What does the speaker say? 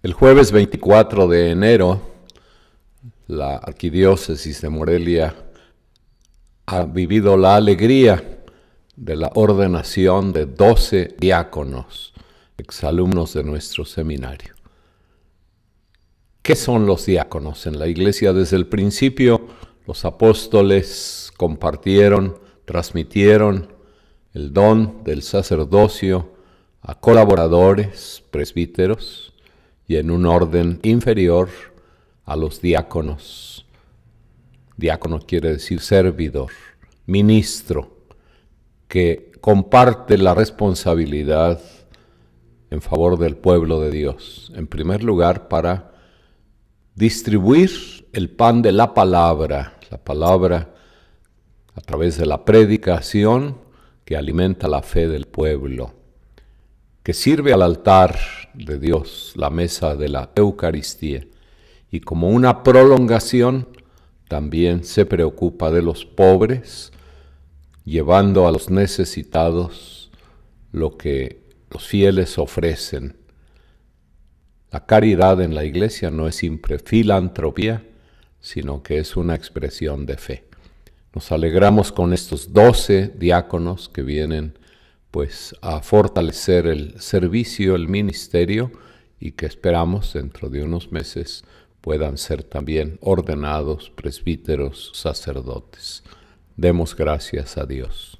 El jueves 24 de enero, la arquidiócesis de Morelia ha vivido la alegría de la ordenación de 12 diáconos, exalumnos de nuestro seminario. ¿Qué son los diáconos? En la iglesia desde el principio los apóstoles compartieron, transmitieron el don del sacerdocio a colaboradores, presbíteros, y en un orden inferior a los diáconos. Diácono quiere decir servidor, ministro, que comparte la responsabilidad en favor del pueblo de Dios. En primer lugar, para distribuir el pan de la palabra, la palabra a través de la predicación que alimenta la fe del pueblo que sirve al altar de Dios, la mesa de la Eucaristía, y como una prolongación también se preocupa de los pobres, llevando a los necesitados lo que los fieles ofrecen. La caridad en la iglesia no es siempre filantropía, sino que es una expresión de fe. Nos alegramos con estos doce diáconos que vienen pues a fortalecer el servicio, el ministerio y que esperamos dentro de unos meses puedan ser también ordenados presbíteros, sacerdotes. Demos gracias a Dios.